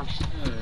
Yeah.